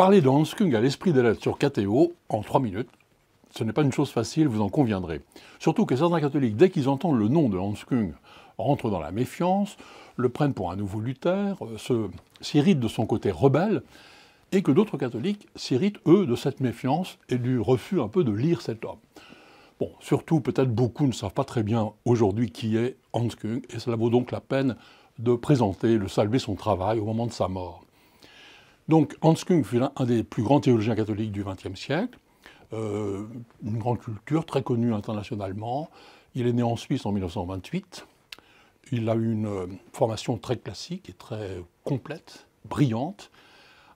Parler de Hans Kung à l'esprit des lettres sur KTO en trois minutes, ce n'est pas une chose facile, vous en conviendrez. Surtout que certains catholiques, dès qu'ils entendent le nom de Hans Kung, rentrent dans la méfiance, le prennent pour un nouveau Luther, euh, s'irritent de son côté rebelle, et que d'autres catholiques s'irritent, eux, de cette méfiance et du refus un peu de lire cet homme. Bon, surtout, peut-être beaucoup ne savent pas très bien aujourd'hui qui est Hans Kung, et cela vaut donc la peine de présenter, de saluer son travail au moment de sa mort. Donc Hans Kung fut un des plus grands théologiens catholiques du XXe siècle, euh, une grande culture, très connue internationalement. Il est né en Suisse en 1928. Il a eu une euh, formation très classique et très complète, brillante,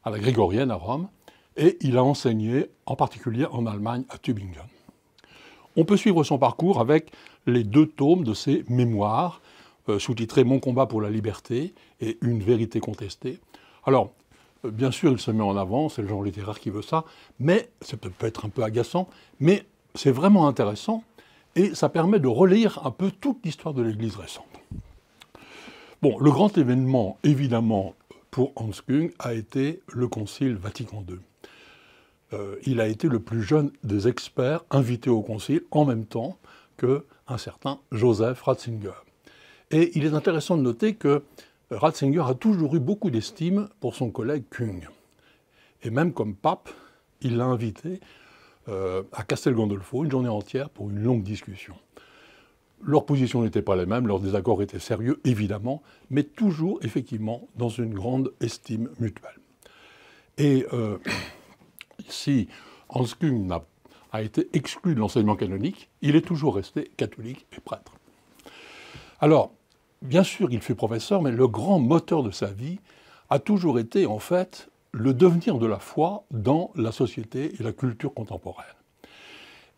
à la grégorienne à Rome, et il a enseigné en particulier en Allemagne à Tübingen. On peut suivre son parcours avec les deux tomes de ses mémoires, euh, sous-titrés Mon combat pour la liberté et Une vérité contestée. Alors, bien sûr, il se met en avant, c'est le genre littéraire qui veut ça, mais ça peut être un peu agaçant, mais c'est vraiment intéressant et ça permet de relire un peu toute l'histoire de l'Église récente. Bon, le grand événement, évidemment, pour Hans Kung a été le Concile Vatican II. Euh, il a été le plus jeune des experts invités au Concile en même temps qu'un certain Joseph Ratzinger. Et il est intéressant de noter que Ratzinger a toujours eu beaucoup d'estime pour son collègue Kung. Et même comme pape, il l'a invité euh, à Castel Gandolfo une journée entière pour une longue discussion. Leurs positions n'étaient pas les mêmes, leurs désaccords étaient sérieux, évidemment, mais toujours, effectivement, dans une grande estime mutuelle. Et euh, si Hans Kung a, été exclu de l'enseignement canonique, il est toujours resté catholique et prêtre. Alors, bien sûr, il fut professeur, mais le grand moteur de sa vie a toujours été, en fait, le devenir de la foi dans la société et la culture contemporaine.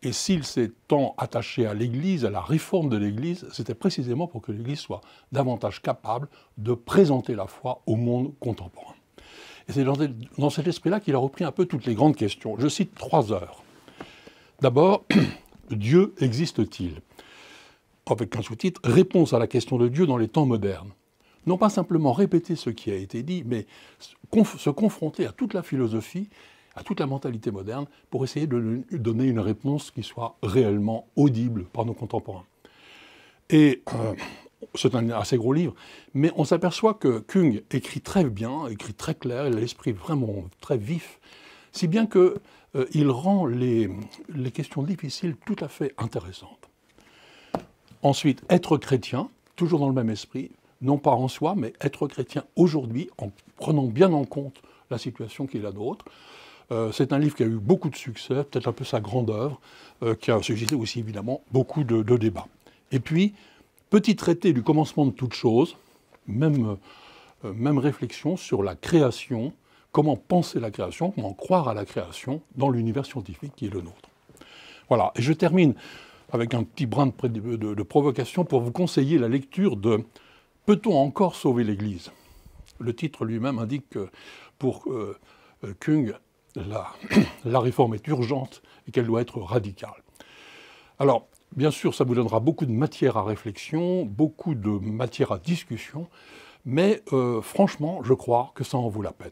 Et s'il s'est tant attaché à l'Église, à la réforme de l'Église, c'était précisément pour que l'Église soit davantage capable de présenter la foi au monde contemporain. Et c'est dans, cet esprit-là qu'il a repris un peu toutes les grandes questions. Je cite trois heures. D'abord, Dieu existe-t-il? Avec un sous-titre, Réponse à la question de Dieu dans les temps modernes. Non pas simplement répéter ce qui a été dit, mais se confronter à toute la philosophie à toute la mentalité moderne pour essayer de donner une réponse qui soit réellement audible par nos contemporains. Et euh, c'est un assez gros livre, mais on s'aperçoit que Kung écrit très bien, écrit très clair, il a l'esprit vraiment très vif, si bien qu'il euh, rend les, les questions difficiles tout à fait intéressantes. Ensuite, être chrétien, toujours dans le même esprit, non pas en soi, mais être chrétien aujourd'hui en prenant bien en compte la situation qui est la nôtre. Euh, c'est un livre qui a eu beaucoup de succès, peut-être un peu sa grande œuvre, euh, qui a suscité aussi évidemment beaucoup de, débats. Et puis, petit traité du commencement de toute chose, même, euh, même réflexion sur la création, comment penser la création, comment croire à la création dans l'univers scientifique qui est le nôtre. Voilà, et je termine avec un petit brin de, provocation pour vous conseiller la lecture de Peut-on encore sauver l'Église? Le titre lui-même indique que pour Kung, la, réforme est urgente et qu'elle doit être radicale. Alors, bien sûr, ça vous donnera beaucoup de matière à réflexion, beaucoup de matière à discussion, mais euh, franchement, je crois que ça en vaut la peine.